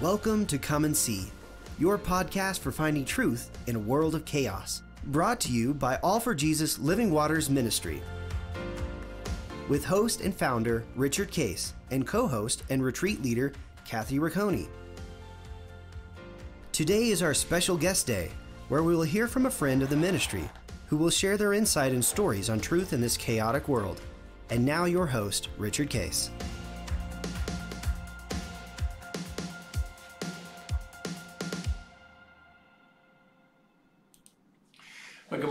Welcome to Come and See, your podcast for finding truth in a world of chaos. Brought to you by All for Jesus Living Waters Ministry. With host and founder Richard Case and co host and retreat leader Kathy Ricconi. Today is our special guest day, where we will hear from a friend of the ministry who will share their insight and stories on truth in this chaotic world. And now, your host, Richard Case.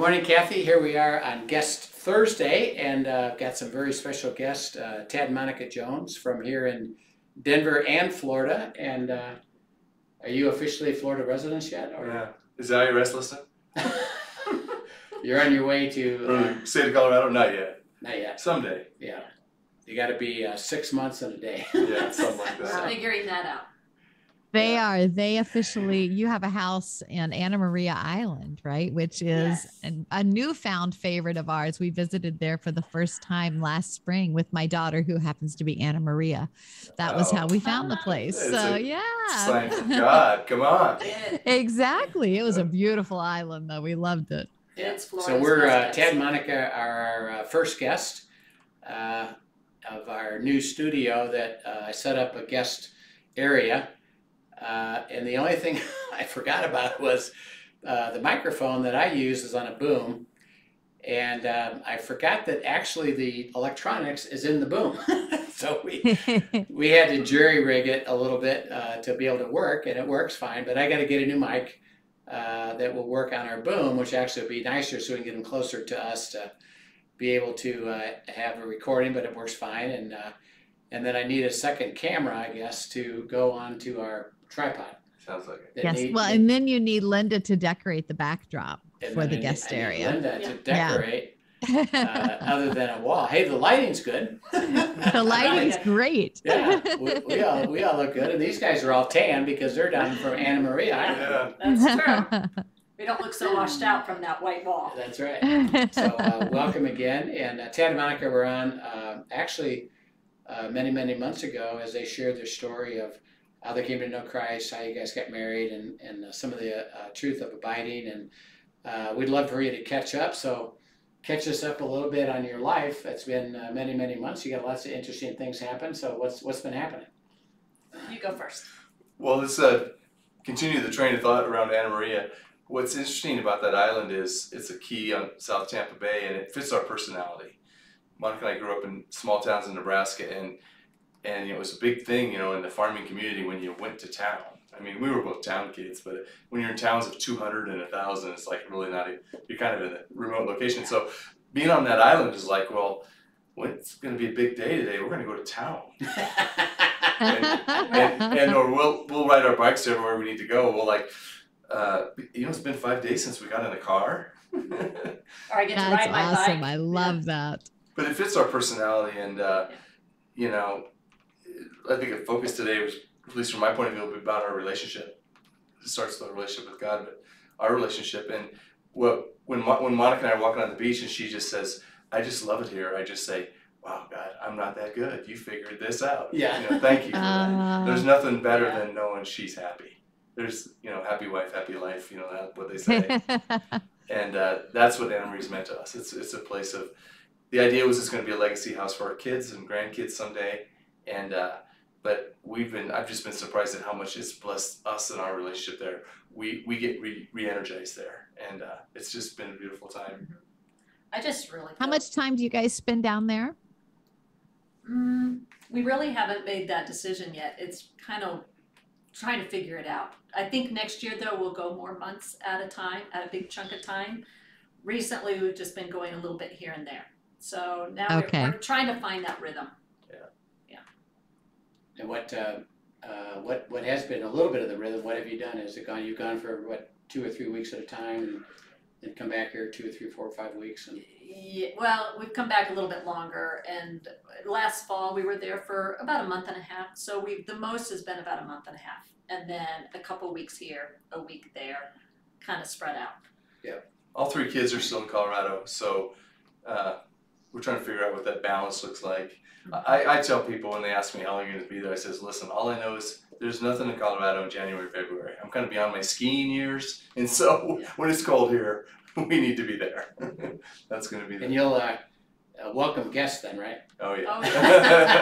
Morning, Kathy. Here we are on Guest Thursday, and uh, I've got some very special guests, uh, Tad Monica Jones from here in Denver and Florida. And uh, are you officially a Florida resident yet? Or Yeah. Is that your rest listing? you're on your way to, uh, Or state of Colorado? Not yet. not yet, Someday. yeah. You gotta be uh, six months and a day. Yeah, something like We're that. figuring that out. They Yeah. are. They officially. You have a house in Anna Maria Island, right? Which is Yes. an, a newfound favorite of ours. We visited there for the first time last spring with my daughter, who happens to be Anna Maria. That was how Oh. we found the place. It's So a yeah. Sign from God. Come on. exactly. It was a beautiful island, though. We loved it. Yeah. It's So we're, uh, best Tad guest. and Monica are our uh, first guest uh, of our new studio that uh, I set up a guest area. Uh, and the only thing I forgot about was uh, the microphone that I use is on a boom. And um, I forgot that actually the electronics is in the boom. so we, we had to jury rig it a little bit uh, to be able to work, and it works fine. But I got to get a new mic uh, that will work on our boom, which actually would be nicer, so we can get them closer to us to be able to uh, have a recording. But it works fine, and uh, and then I need a second camera, I guess, to go onto our tripod. Sounds like it. yes. need- Well, and then you need Linda to decorate the backdrop for the I need- guest I need area. Linda to Yeah. Yeah. decorate, uh, other than a wall. Hey, the lighting's good. the lighting's great. Yeah, we, we all we all look good, and these guys are all tan because they're down from Anna Maria. Yeah. That's true. We don't look so washed out from that white wall. That's right. So uh, welcome again, and uh, Tad and Monica were on uh, actually uh, many many months ago as they shared their story of how they came to know Christ, how you guys got married, and and uh, some of the uh, truth of abiding. And uh, we'd love for you to catch up. So catch us up a little bit on your life. It's been uh, many many months. You got lots of interesting things happen. So what's what's been happening? You go first. Well, let's uh, continue the train of thought around Anna Maria. What's interesting about that island is it's a key on South Tampa Bay and it fits our personality. Monica and I grew up in small towns in Nebraska and and it was a big thing, you know, in the farming community when you went to town. I mean, we were both town kids, but when you're in towns of 200 and 1,000, it's like really not, a, you're kind of in a remote location. So being on that island is like, well, well it's going to be a big day today. We're going to go to town. and, and or we'll we'll ride our bikes to everywhere we need to go. We'll like, uh, you know, it's been five days since we got in the car, Or I get to That's ride my awesome. bike. I love that. but it fits our personality. And uh, you know, I think the focus today was, at least from my point of view, will be about our relationship. It starts with our relationship with God, but our relationship. And what when Mo- when Monica and I are walking on the beach, and she just says, "I just love it here," I just say. Wow, God, I'm not that good. You figured this out. Yeah. You know, thank you for that. Uh, There's nothing better Yeah. than knowing she's happy. There's, you know, happy wife, happy life. You know that what they say, and uh, that's what Anna Maria's meant to us. It's it's a place of. The idea was it's going to be a legacy house for our kids and grandkids someday, and uh, but we've been I've just been surprised at how much it's blessed us and our relationship there. We we get re re-energized there, and uh, it's just been a beautiful time. I just really. How much time do you guys spend down there? Mm, we really haven't made that decision yet. It's kind of trying to figure it out. I think next year though we'll go more months at a time, at a big chunk of time. Recently, we've just been going a little bit here and there. So now we're, Okay. we're trying to find that rhythm. And what, uh, uh, what, what has been a little bit of the rhythm, what have you done? Has it gone, you've gone for what, two or three weeks at a time and then come back here two or three, four or five weeks and? Yeah, well, we've come back a little bit longer, and last fall we were there for about a month and a half. So we the most has been about a month and a half, and then a couple weeks here, a week there, kind of spread out. Yeah, all three kids are still in Colorado, so uh, we're trying to figure out what that balance looks like. I, I tell people when they ask me how long you're going to be there, I says, listen, all I know is there's nothing in Colorado in January, February. I'm kind of beyond my skiing years, and so when it's cold here, we need to be there. That's going to be And you'll uh, uh, welcome guests then, right? Oh yeah. Oh,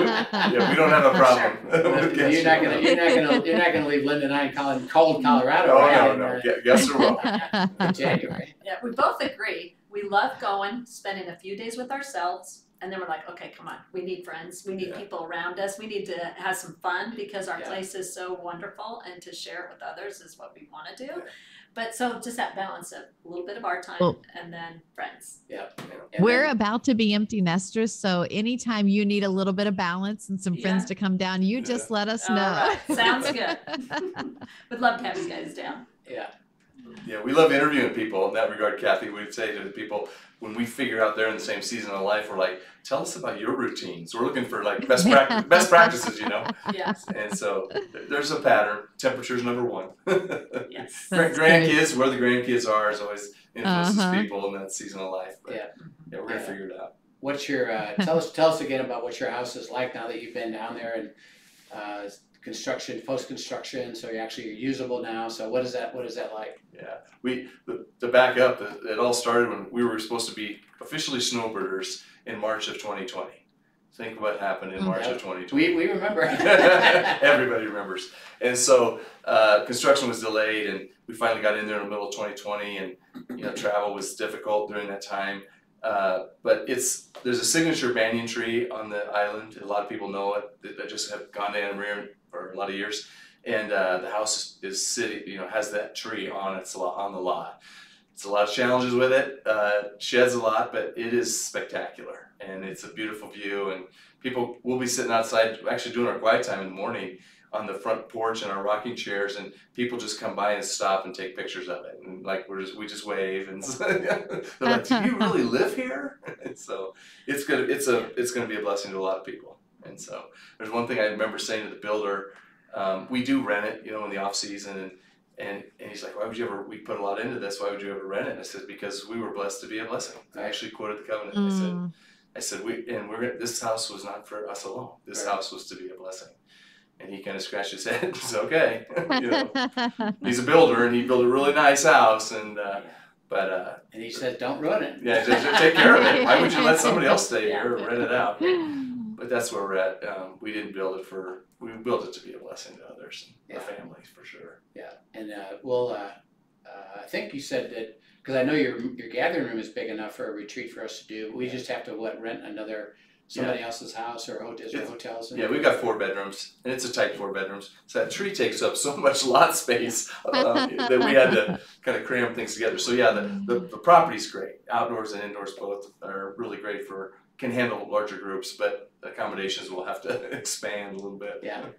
We- yeah, we don't have a problem. with. You're not gonna, you're not gonna, you're not gonna leave Linda and I in col- cold Colorado, Oh right? no, in, no, gu- guests are welcome. in January. Yeah, we both agree. We love going, spending a few days with ourselves, and then we're like, okay, come on, we need friends, we need Yeah. people around us, we need to have some fun because our Yeah. place is so wonderful, and to share it with others is what we want to do. Yeah. But so just that balance of a little bit of our time Well- and then friends. And We're then- about to be empty nesters, so anytime you need a little bit of balance and some friends Yeah. to come down, you Yeah. just let us All know. right, sounds good. Would love to have you guys down. Yeah, Yeah, we love interviewing people in that regard, Kathy. We'd say to the people when we figure out they're in the same season of life, we're like, tell us about your routines. We're looking for like best practice, best practices, you know. Yes, And so there's a pattern. Temperature's number one. yes. Gra- That's great. grandkids, where the grandkids are, is always influences Uh-huh. people in that season of life. But Yeah. yeah, we're gonna Yeah. figure it out. what's your, uh, tell us, tell us again about what your house is like now that you've been down there and, uh, construction, post-construction, so you're actually usable now, so what is that, what is that like? Yeah, we the, to back up, it, it all started when we were supposed to be officially snowbirders in March of 2020. Think what happened in Mm. March of 2020. We, we remember. Everybody remembers. And so uh, construction was delayed, and we finally got in there in the middle of 2020, and you know travel was difficult during that time. Uh, but it's there's a signature banyan tree on the island. A lot of people know it. That that just have gone to Anna Maria for a lot of years, and uh, the house is sitting, You know has that tree on its lot on the lot. It's a lot of challenges with it. Uh, sheds a lot, but it is spectacular, and it's a beautiful view. And people will be sitting outside, actually doing our quiet time in the morning on the front porch in our rocking chairs, and people just come by and stop and take pictures of it, and like we're just we just wave, and they're like, "Do you really live here?" And so it's gonna it's a it's gonna be a blessing to a lot of people. And so there's one thing I remember saying to the builder, um, we do rent it, you know, in the off season, and and and he's like, "Why would you ever? We put a lot into this. Why would you ever rent it?" And I said, "Because we were blessed to be a blessing." I actually quoted the covenant. I said. Mm. I said, we, and we're this house was not for us alone. This Right. house was to be a blessing. And he kind of scratched his head. It's okay. you know, he's a builder and he built a really nice house. And, uh, but, uh, And he said, don't ruin it. yeah, just, just take care of it. Why would you let somebody else stay here or rent it out? But that's where we're at. Um, we didn't build it for, we built it to be a blessing to others and Yeah. our families for sure. Yeah, and uh, well, uh, uh, I think you said that because I know your your gathering room is big enough for a retreat for us to do. We just have to what rent another somebody else's house or hotels or hotels. Yeah, we've got four bedrooms, and it's a tight four bedrooms. So that tree takes up so much lot space uh, that we had to kind of cram things together. So yeah, the, the, the property's great. Outdoors and indoors both are really great for can handle larger groups, but accommodations will have to expand a little bit. Yeah.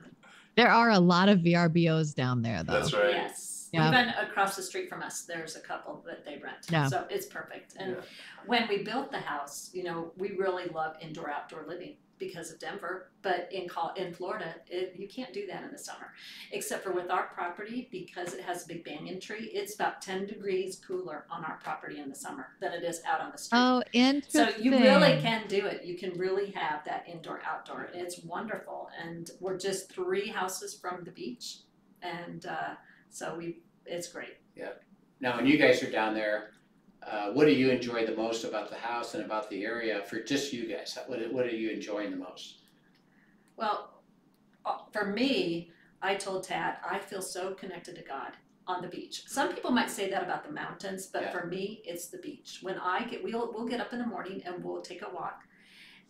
There are a lot of VRBOs down there, though. That's right. Yes. Yeah. Even across the street from us, there's a couple that they rent. Yeah. So it's perfect. And Yeah. when we built the house, you know, we really love indoor outdoor living because of Denver. But in in Florida, it, you can't do that in the summer, except for with our property because it has a big banyan tree. It's about ten degrees cooler on our property in the summer than it is out on the street. Oh, interesting. So you really can do it. You can really have that indoor outdoor. It's wonderful, and we're just three houses from the beach, and uh, so we it's great. Yeah. Now, when you guys are down there, uh, what do you enjoy the most about the house and about the area for just you guys? What what are you enjoying the most? Well, uh, for me, I told Tad I feel so connected to God on the beach. Some people might say that about the mountains, but Yeah. for me, it's the beach. When I get we'll we'll get up in the morning and we'll take a walk,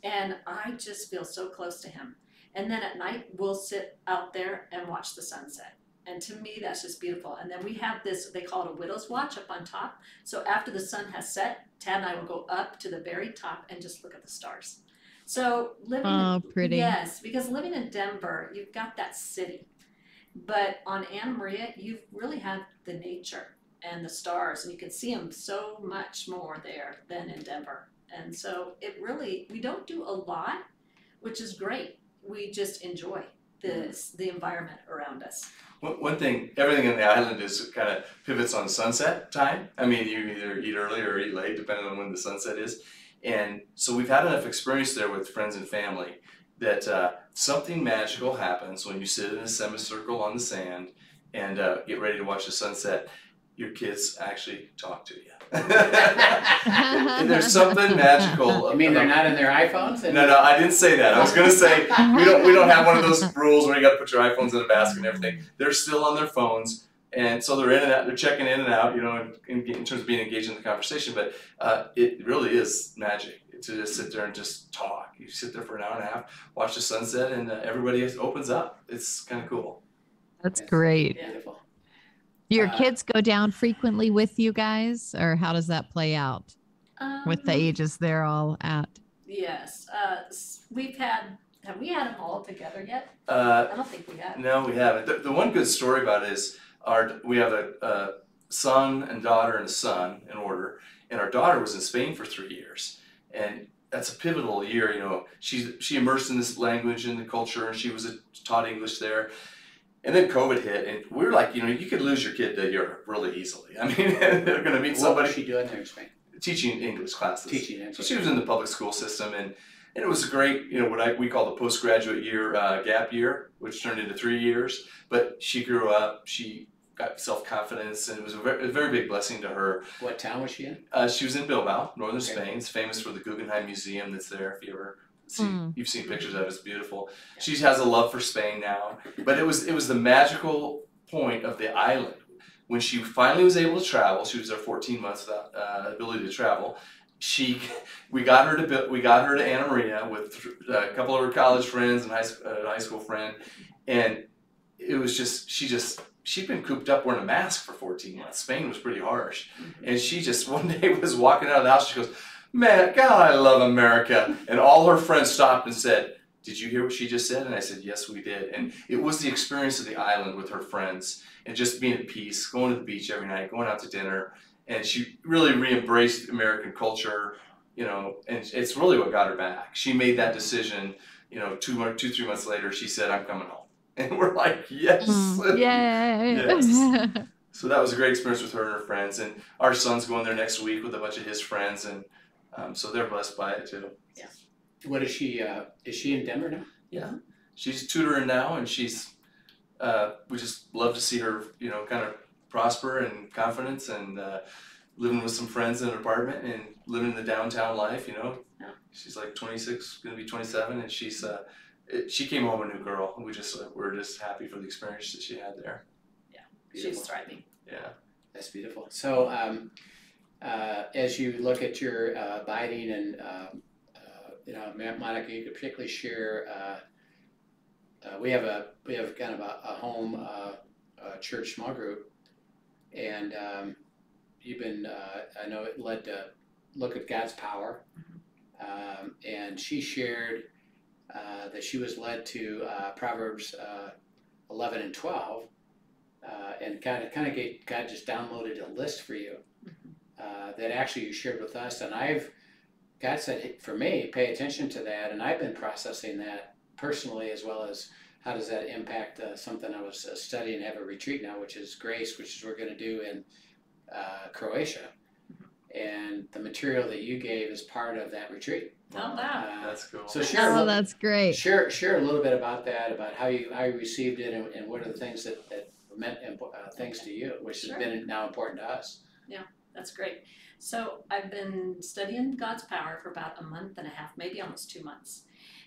and I just feel so close to Him. And then at night we'll sit out there and watch the sunset. And to me, that's just beautiful. And then we have this, they call it a widow's watch up on top. So after the sun has set, Tad and I will go up to the very top and just look at the stars. So living Oh, in, pretty. Yes, because living in Denver, you've got that city. But on Anna Maria, you really have the nature and the stars, and you can see them so much more there than in Denver. And so it really, we don't do a lot, which is great. We just enjoy the, the environment around us. One, thing, everything in the island is kind of pivots on sunset time. I mean, you either eat early or eat late, depending on when the sunset is. And so we've had enough experience there with friends and family that uh, something magical happens when you sit in a semicircle on the sand and uh, get ready to watch the sunset. Your kids actually talk to you. There's something magical. I mean, they're not in their iPhones? and- No, no, I didn't say that. I was gonna say we don't we don't have one of those rules where you got to put your iPhones in a basket and everything. They're still on their phones, and so they're in and out. They're checking in and out, you know, in, in, in terms of being engaged in the conversation. But uh, it really is magic to just sit there and just talk. You sit there for an hour and a half, watch the sunset, and uh, everybody opens up. It's kind of cool. That's great. Beautiful. Do your Uh, kids go down frequently with you guys, or how does that play out with the Um, ages they're all at? Yes, uh, we've had, have we had them all together yet? Uh, I don't think we have. No, we haven't. The, the one good story about it is our we have a, a son and daughter and a son in order, and our daughter was in Spain for three years, and that's a pivotal year. You know, she she immersed in this language and the culture, and she was a, taught English there. And then COVID hit, and we were like, you know, you could lose your kid to Europe really easily. I mean, they're going to meet somebody. What was she doing there in Spain? teaching English classes. Teaching English. So she was in the public school system, and, and it was a great, you know, what I, we call the postgraduate year uh, gap year, which turned into three years. But she grew up, she got self confidence, and it was a very, a very big blessing to her. What town was she in? Uh, she was in Bilbao, northern Okay. Spain. It's famous for the Guggenheim Museum that's there. If you ever see, Hmm. you've seen pictures of it. It's beautiful. She has a love for Spain now, but it was it was the magical point of the island when she finally was able to travel. She was there 14 months without uh, ability to travel. She, we got her to we got her to Anna Maria with a couple of her college friends and high, uh, high school friend, and it was just she just she'd been cooped up wearing a mask for 14 months. Spain was pretty harsh, and she just one day was walking out of the house. She goes, "Man, God, I love America!" And all her friends stopped and said, "Did you hear what she just said?" And I said, "Yes, we did." And it was the experience of the island with her friends and just being at peace, going to the beach every night, going out to dinner, and she really re-embraced American culture. You know, and it's really what got her back. She made that decision. You know, two, two, three months later, she said, "I'm coming home," and we're like, "Yes." Mm, Yes. So that was a great experience with her and her friends, and our son's going there next week with a bunch of his friends, and um, so they're blessed by it too. Yeah. What is she, uh, is she in Denver now? Yeah, she's tutoring now, and she's. Uh, we just love to see her, you know, kind of prosper and confidence, and uh, living with some friends in an apartment and living the downtown life. You know, Yeah. she's like 26, gonna be 27, and she's. Uh, it, she came home a new girl, we just uh, we're just happy for the experience that she had there. Yeah. She's thriving. Yeah. That's beautiful. So, um, uh, as you look at your uh, abiding and, um, uh, you know, Monica, you could particularly share, uh, uh, we have a, we have kind of a, a home, uh, uh, church small group. And, um, you've been, uh, I know it led to look at God's power. Um, and she shared, uh, that she was led to, uh, Proverbs, uh, eleven and twelve. Uh, and kind of, kind of God just downloaded a list for you uh, that actually you shared with us. And I've, God said for me, pay attention to that. And I've been processing that personally as well as how does that impact uh, something I was uh, studying, have a retreat now, which is Grace, which is we're going to do in uh, Croatia. And the material that you gave is part of that retreat. Oh, wow. Uh, That's cool. so share a oh, little- that's great. Share share a little bit about that, about how you how you received it, and, and what are the things that that meant impo- uh, things to you, which Sure. has been now important to us. That's great. So I've been studying God's power for about a month and a half, maybe almost two months.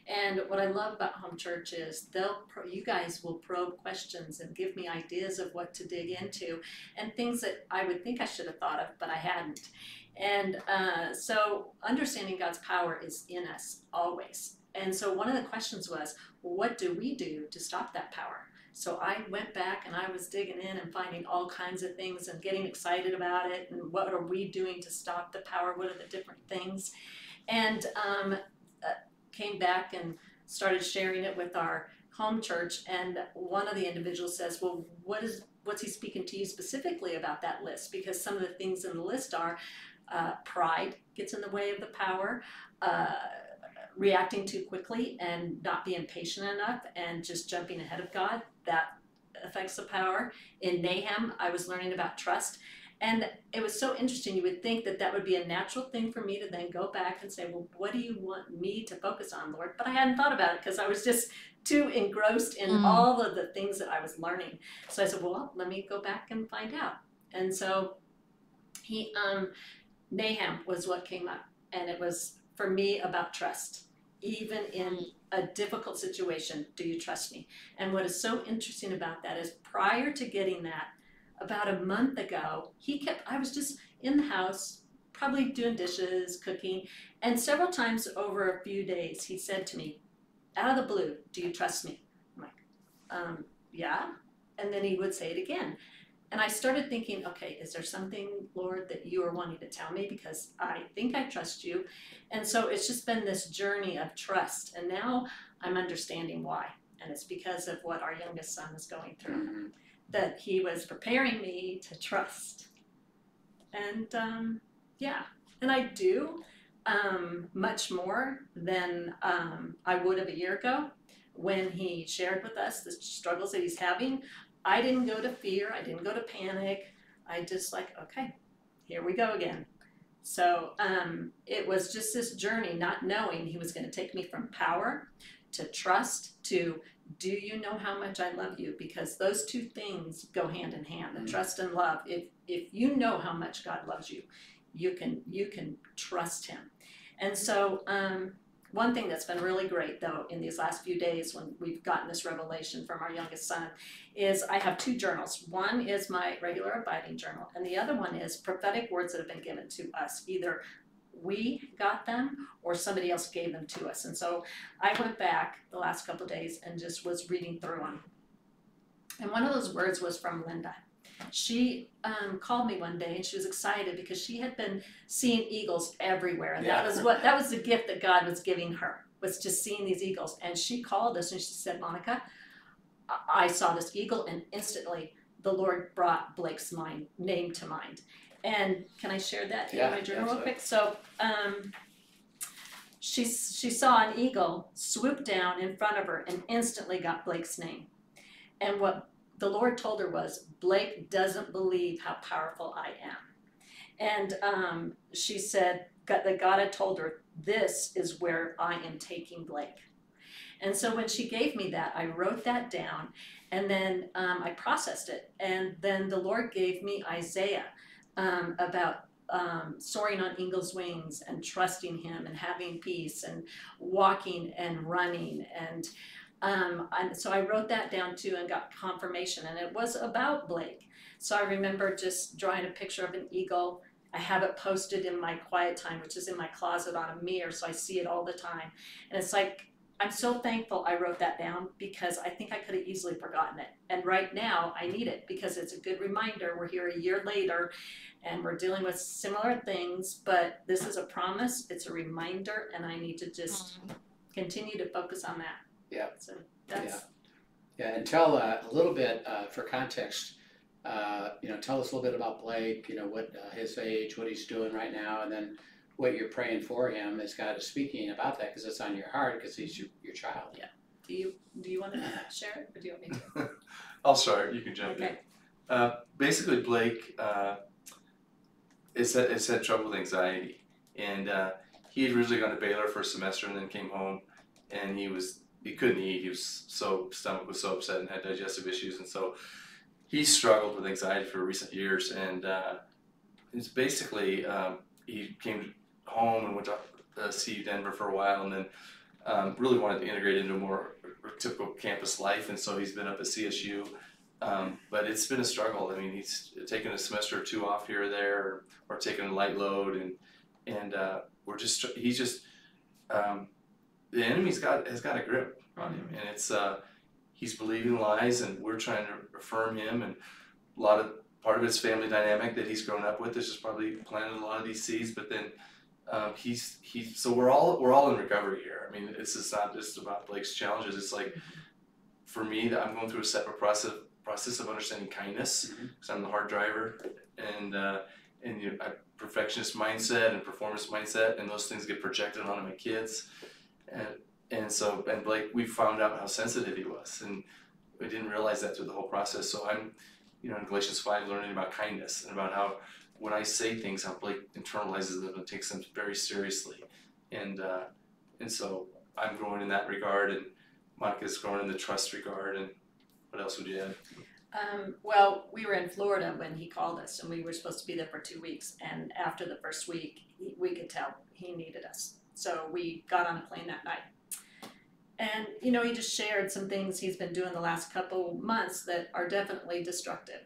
And what I love about home church is they'll pro- you guys will probe questions and give me ideas of what to dig into and things that I would think I should have thought of, but I hadn't. And uh, so understanding God's power is in us always. And so one of the questions was, what do we do to stop that power? So I went back and I was digging in and finding all kinds of things and getting excited about it and what are we doing to stop the power? What are the different things? And um, uh, came back and started sharing it with our home church. And one of the individuals says, "Well, what is what's he speaking to you specifically about that list? Because some of the things in the list are uh, pride gets in the way of the power." Uh, reacting too quickly and not being patient enough and just jumping ahead of God that affects the power in Nahum I was learning about trust And it was so interesting. You would think that that would be a natural thing for me to then go back and say, well, what do you want me to focus on, Lord? But I hadn't thought about it because I was just too engrossed in Mm. all of the things that I was learning. So I said, well, let me go back and find out. And so he, um, Nahum was what came up. And it was for me about trust. Even in a difficult situation, do you trust me? And what is so interesting about that is prior to getting that, about a month ago, he kept, I was just in the house, probably doing dishes, cooking, and several times over a few days, he said to me, out of the blue, do you trust me? I'm like, um, yeah. And then he would say it again. And I started thinking, okay, is there something, Lord, that you are wanting to tell me? Because I think I trust you. And so it's just been this journey of trust. And now I'm understanding why. And it's because of what our youngest son is going through, Mhm. that he was preparing me to trust. And um, yeah, and I do um, much more than um, I would have a year ago when he shared with us the struggles that he's having. I didn't go to fear, I didn't go to panic. I just like, okay, here we go again. So um, it was just this journey, not knowing he was going to take me from power to trust to do you know how much I love you? Because those two things go hand in hand, the Mm. trust and love. If if you know how much God loves you, you can you can trust him. And so um, one thing that's been really great though in these last few days when we've gotten this revelation from our youngest son is I have two journals. One is my regular abiding journal, and the other one is prophetic words that have been given to us. Either we got them or somebody else gave them to us. And so I went back the last couple days and just was reading through them. And one of those words was from Linda. She um, called me one day and she was excited because she had been seeing eagles everywhere, and that was what that was the gift that God was giving her was just seeing these eagles. And she called us and she said, "Monica, I- I saw this eagle, and instantly the Lord brought Blake's mind name to mind." And can I share that in my journal real quick? So. Um, she, she saw an eagle swoop down in front of her and instantly got Blake's name. And what the Lord told her was, Blake doesn't believe how powerful I am. And um, she said God, that God had told her, This is where I am taking Blake. And so when she gave me that, I wrote that down and then um, I processed it. And then the Lord gave me Isaiah um, about um, soaring on eagle's wings and trusting him and having peace and walking and running and um, and so I wrote that down too and got confirmation and it was about Blake. So I remember just drawing a picture of an eagle. I have it posted in my quiet time, which is in my closet on a mirror, so I see it all the time. And it's like I'm so thankful I wrote that down because I think I could have easily forgotten it. And right now I need it because it's a good reminder. We're here a year later and we're dealing with similar things, but this is a promise, it's a reminder, and I need to just continue to focus on that. Yeah. So that's Yeah, and tell uh, a little bit uh, for context. Uh, you know, tell us a little bit about Blake. You know, what uh, his age, what he's doing right now, and then what you're praying for him as God is speaking about that because it's on your heart because he's your, your child. Yeah. do you do you want to share it or do you want me to? I'll start. You can jump in. Okay. Uh, basically, Blake uh, is had, has had trouble with anxiety, and uh, he had originally gone to Baylor for a semester and then came home, and he was he couldn't eat. He was so stomach was so upset and had digestive issues, and so he struggled with anxiety for recent years. And uh, it's basically um, he came home and went to uh, CU Denver for a while, and then um, really wanted to integrate into a more typical campus life, and so he's been up at CSU. Um, but it's been a struggle. I mean, he's taken a semester or two off here or there, or, or taken a light load, and and uh, we're just he's just um, the enemy's got has got a grip on him, and it's uh, he's believing lies, and we're trying to affirm him, and a lot of part of his family dynamic that he's grown up with is just probably planted a lot of these seeds, but then. Um, he's he's so we're all we're all in recovery here. I mean, this is not just about Blake's challenges. It's like for me that I'm going through a separate process process of understanding kindness because I'm the hard driver and uh, and you know, I perfectionist mindset and performance mindset and those things get projected onto my kids and and so and Blake we found out how sensitive he was and we didn't realize that through the whole process so I'm you know, in Galatians 5, learning about kindness and about how when I say things, how Blake internalizes them and takes them very seriously. And, uh, and so I'm growing in that regard, and Monica's growing in the trust regard. And what else would you add? Um, well, we were in Florida when he called us, and we were supposed to be there for two weeks. And after the first week, we could tell he needed us. So we got on a plane that night. And you know, he just shared some things he's been doing the last couple months that are definitely destructive,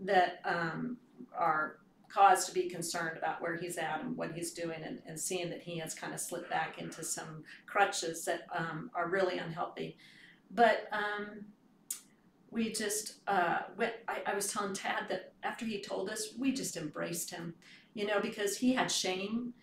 that um, are cause to be concerned about where he's at and what he's doing, and, and seeing that he has kind of slipped back into some crutches that um, are really unhealthy. But um, we just uh, went. I, I was telling Tad that after he told us, we just embraced him, you know, because he had shame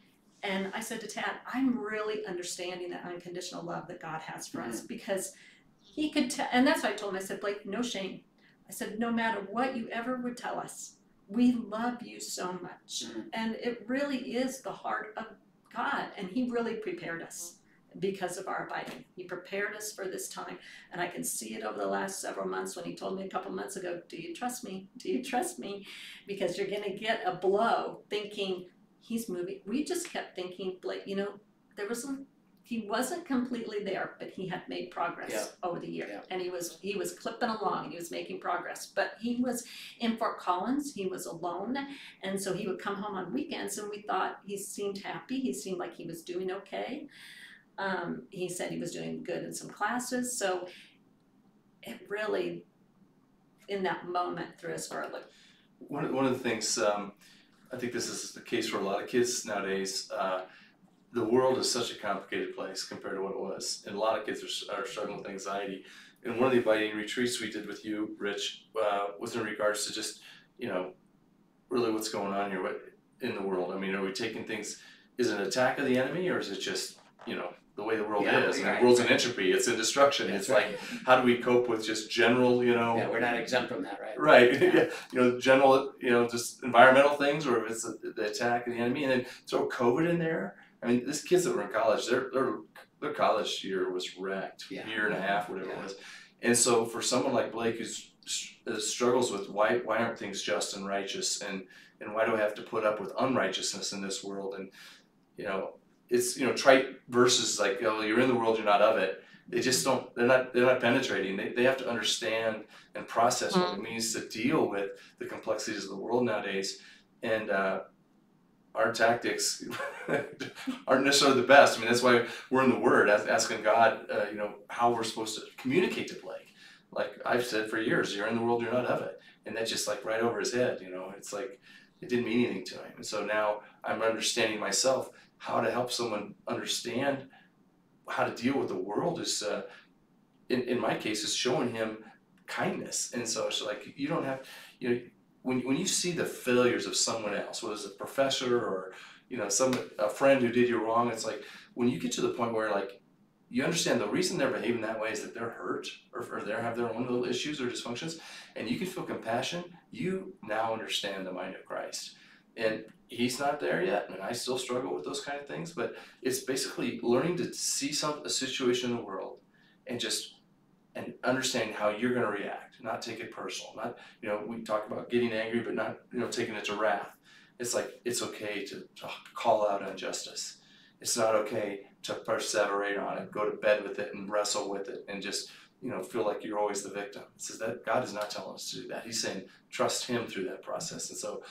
and I said to Tad, I'm really understanding that unconditional love that God has for us because he could tell, and that's why I told him, I said, Blake, no shame. I said, no matter what you ever would tell us, we love you so much. Mhm. And it really is the heart of God. And he really prepared us because of our abiding. He prepared us for this time. And I can see it over the last several months when he told me a couple months ago, Do you trust me? Do you trust me? Because you're going to get a blow thinking, he's moving. We just kept thinking, Blake, you know, there was a, he wasn't completely there, but he had made progress Yeah. over the year, Yeah. and he was he was clipping along and he was making progress. But he was in Fort Collins. He was alone, and so he would come home on weekends, and we thought he seemed happy. He seemed like he was doing okay. Um, he said he was doing good in some classes, so it really, in that moment, threw us for a loop. One of, one of the things, um, I think this is the case for a lot of kids nowadays. Uh, the world is such a complicated place compared to what it was, and a lot of kids are, are struggling with anxiety. And one of the abiding retreats we did with you, Rich, uh, was in regards to just, you know, really what's going on here, in the world. I mean, are we taking things? Is it an attack of the enemy, or is it just, you know, the way the world Yeah, is? I mean, the world's in entropy. It's in destruction. That's it's right. like, how do we cope with just general, you know? Yeah, we're not exempt from that, right? Right. Yeah. Yeah. You know, general, you know, just environmental things, or if it's the, the attack of the enemy, and then throw COVID in there. I mean, these kids that were in college, their their their college year was wrecked, Yeah. year and a half, whatever it was. And so, for someone like Blake who's uh, struggles with why why aren't things just and righteous, and and why do I have to put up with unrighteousness in this world? And you know, it's you know trite verses like, oh, you're in the world, you're not of it. They just don't. They're not. They're not penetrating. They they have to understand and process what it means to deal with the complexities of the world nowadays. And uh, our tactics aren't necessarily the best. I mean, that's why we're in the Word, asking God, uh, you know, how we're supposed to communicate to Blake. Like I've said for years, you're in the world, you're not of it, and that's just like right over his head. You know, it's like it didn't mean anything to him. And so now I'm understanding myself how to help someone understand how to deal with the world is, uh, in in my case, is showing him kindness. And so it's like you don't have, you know, when when you see the failures of someone else, whether it's a professor or you know some a friend who did you wrong, it's like when you get to the point where like you understand the reason they're behaving that way is that they're hurt or, or they have their own little issues or dysfunctions, and you can feel compassion. You now understand the mind of Christ, and he's not there yet, and I still struggle with those kind of things. But it's basically learning to see some a situation in the world and just and understanding how you're going to react, not take it personal. Not you know we talk about getting angry, but not you know taking it to wrath. It's like it's okay to, to call out injustice. It's not okay to perseverate on it, go to bed with it, and wrestle with it, and just you know feel like you're always the victim. It says that God is not telling us to do that. He's saying trust Him through that process. And so,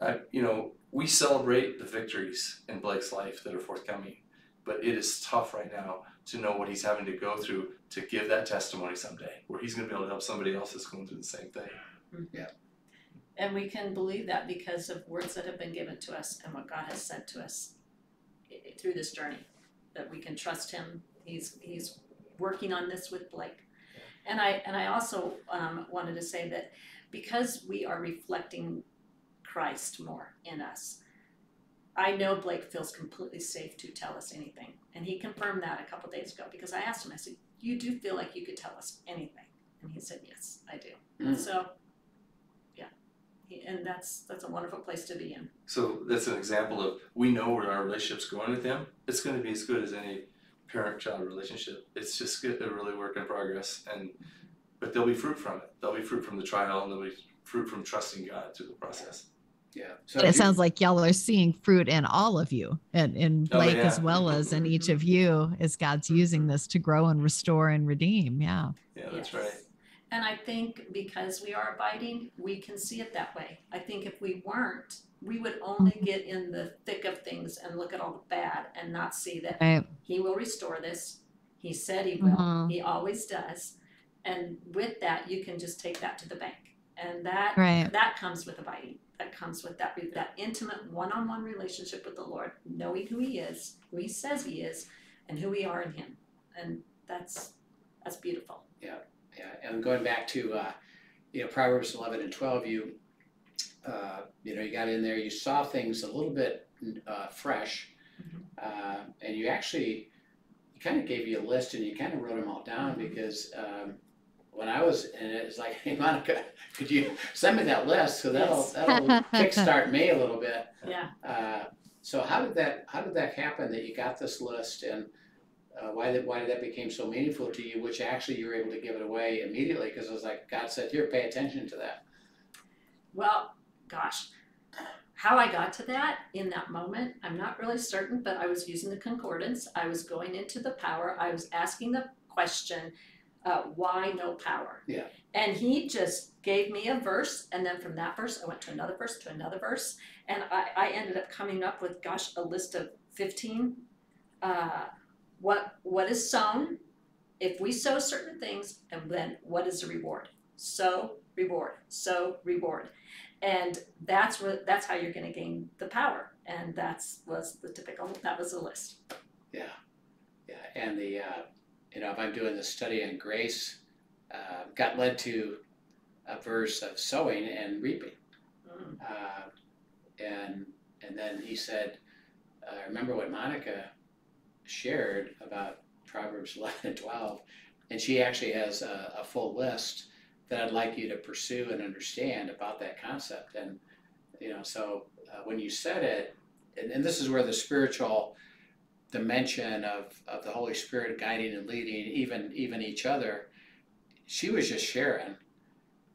uh, you know, we celebrate the victories in Blake's life that are forthcoming, but it is tough right now to know what he's having to go through to give that testimony someday, where he's going to be able to help somebody else that's going through the same thing. Yeah. And we can believe that because of words that have been given to us and what God has said to us i- i- through this journey. That we can trust Him. He's He's working on this with Blake. And I and I also um, wanted to say that because we are reflecting Christ more in us, I know Blake feels completely safe to tell us anything, and he confirmed that a couple days ago because I asked him. I said, "You do feel like you could tell us anything?" And he said, "Yes, I do." Mm. So he- and that's that's a wonderful place to be in. So that's an example of we know where our relationship's going with him. It's going to be as good as any parent-child relationship. It's just good, a really work in progress, and but there'll be fruit from it. There'll be fruit from the trial, and there'll be fruit from trusting God through the process. Yeah. So it sounds like y'all are seeing fruit in all of you and in Oh, Blake yeah. as well as in each of you as God's using this to grow and restore and redeem. Yeah. Yeah, that's Yes. right. And I think because we are abiding, we can see it that way. I think if we weren't, we would only Mhm. get in the thick of things and look at all the bad and not see that Right. he will restore this. He said he will. Mhm. He always does. And with that, you can just take that to the bank. And that Right. that comes with abiding. That comes with that that intimate one-on-one relationship with the Lord, knowing who He is, who He says He is, and who we are in Him. And that's that's beautiful. Yeah, yeah, and going back to, uh, you know, Proverbs eleven and twelve, you, uh, you know, you got in there, you saw things a little bit, uh, fresh. Mhm. Uh, and you actually, you kind of gave you a list and you kind of wrote them all down Mhm. because, um, when I was in it, it's like, hey Monica, could you send me that list? So that'll, Yes. that'll kickstart me a little bit. Yeah. Uh, so how did that, how did that happen that you got this list and uh, why did, why did that became so meaningful to you, which actually you were able to give it away immediately, because it was like, God said, here, pay attention to that. Well, gosh, how I got to that in that moment, I'm not really certain, but I was using the concordance. I was going into the power. I was asking the question, uh, why no power? Yeah. And he just gave me a verse, and then from that verse, I went to another verse, to another verse, and I, I ended up coming up with, gosh, a list of 15. Uh, what what is sown? If we sow certain things, and then what is the reward? Sow, reward, sow, reward and that's what that's how you're going to gain the power and that's was the typical that was the list Yeah, yeah, and the, uh, you know, if I'm doing the study on grace, uh, got led to a verse of sowing and reaping. Mm. Uh, and, and then he said, uh, remember what Monica shared about Proverbs 11 and 12, and she actually has a, a full list that I'd like you to pursue and understand about that concept. And, you know, so uh, when you said it, and, and this is where the spiritual dimension of, of the Holy Spirit guiding and leading, even even each other, she was just sharing.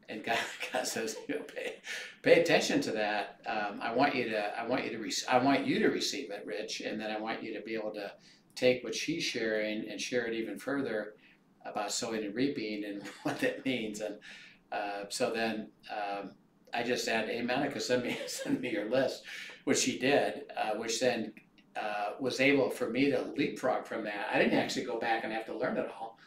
And God, God says, you know, pay, pay attention to that. Um, I want you to, I want you to, I want you to receive it, Rich, and then I want you to be able to take what she's sharing and share it even further about sowing and reaping and what that means. And uh, so then um, I just add, "Hey, Monica, send me send me your list," which she did, uh, which then uh, was able for me to leapfrog from that. I didn't actually go back and have to learn it all.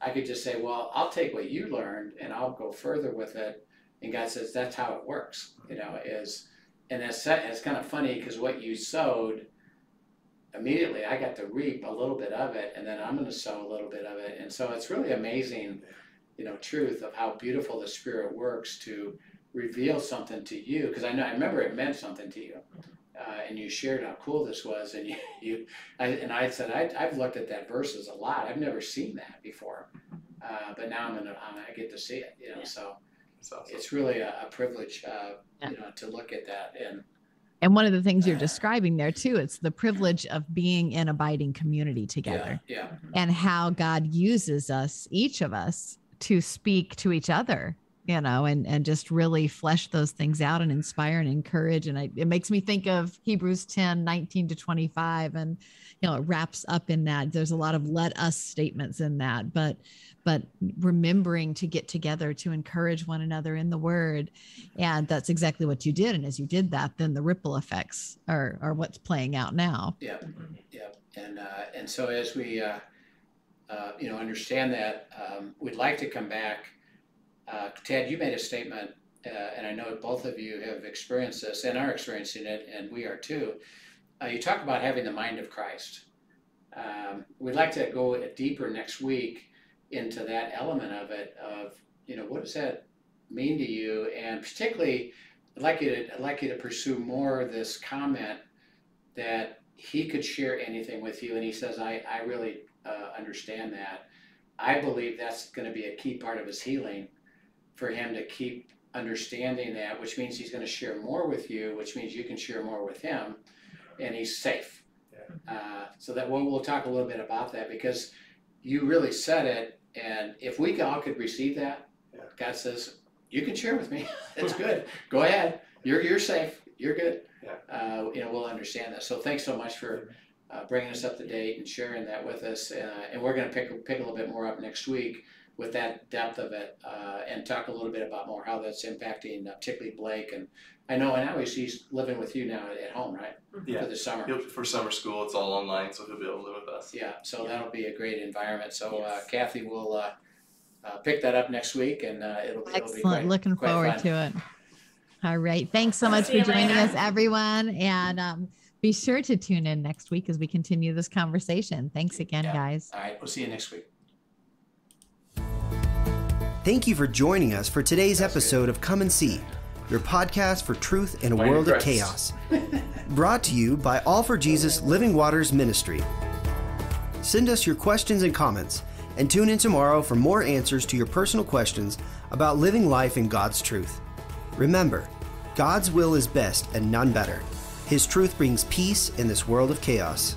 I could just say, "Well, I'll take what you learned and I'll go further with it." And God says, "That's how it works." You know, is and it's it's kind of funny because what you sowed immediately I got to reap a little bit of it and then I'm going to sow a little bit of it. And so it's really amazing, you know, truth of how beautiful the spirit works to reveal something to you. Cause I know, I remember it meant something to you. Uh, and you shared how cool this was. And you, you I, and I said, I, I've looked at that verses a lot. I've never seen that before. Uh, but now I'm gonna, I'm, I get to see it, you know, Yeah. so awesome. it's really a, a privilege, uh, Yeah. you know, to look at that and, And one of the things you're Uh, describing there too, it's the privilege of being in abiding community together yeah, and how God uses us, each of us, to speak to each other, you know, and and just really flesh those things out and inspire and encourage. And I, it makes me think of Hebrews 10, 19 to 25. And, you know, it wraps up in that. There's a lot of let us statements in that, but but remembering to get together to encourage one another in the word. And that's exactly what you did. And as you did that, then the ripple effects are are what's playing out now. yeah. Yep, and, uh, and so as we, uh, uh, you know, understand that, um, we'd like to come back. Uh, Ted, you made a statement, uh, and I know both of you have experienced this and are experiencing it, and we are too. Uh, you talk about having the mind of Christ. Um, we'd like to go deeper next week into that element of it, of, you know, what does that mean to you? And particularly, I'd like you to, I'd like you to pursue more this comment that he could share anything with you, and he says, I, I really uh, understand that. I believe that's going to be a key part of his healing for him to keep understanding that, which means he's going to share more with you, which means you can share more with him, and he's safe. Uh, so that we'll, we'll talk a little bit about that because you really said it, and if we all could receive that, Yeah. God says, you can share with me. It's good. Go ahead. You're you're safe. You're good. Yeah. Uh, you know, we'll understand that. So thanks so much for uh, bringing us up to date and sharing that with us. Uh, and we're going to pick pick a little bit more up next week with that depth of it uh, and talk a little bit about more how that's impacting uh, particularly Blake. And I know, and now he's, he's living with you now at home, right? Yeah. For the summer. He'll, for summer school, it's all online, so he'll be able to live with us. Yeah, so that'll be a great environment. So uh, Kathy will uh, uh, pick that up next week, and uh, it'll, it'll be Excellent. Looking quite forward fun. to it. All right. Thanks so much See for joining later. us, everyone. And um, be sure to tune in next week as we continue this conversation. Thanks again, Yeah. guys. All right, we'll see you next week. Thank you for joining us for today's episode of Come and See, your podcast for truth in a Minor world of chaos. Brought to you by All for Jesus Living Waters Ministry. Send us your questions and comments, and tune in tomorrow for more answers to your personal questions about living life in God's truth. Remember, God's will is best and none better. His truth brings peace in this world of chaos.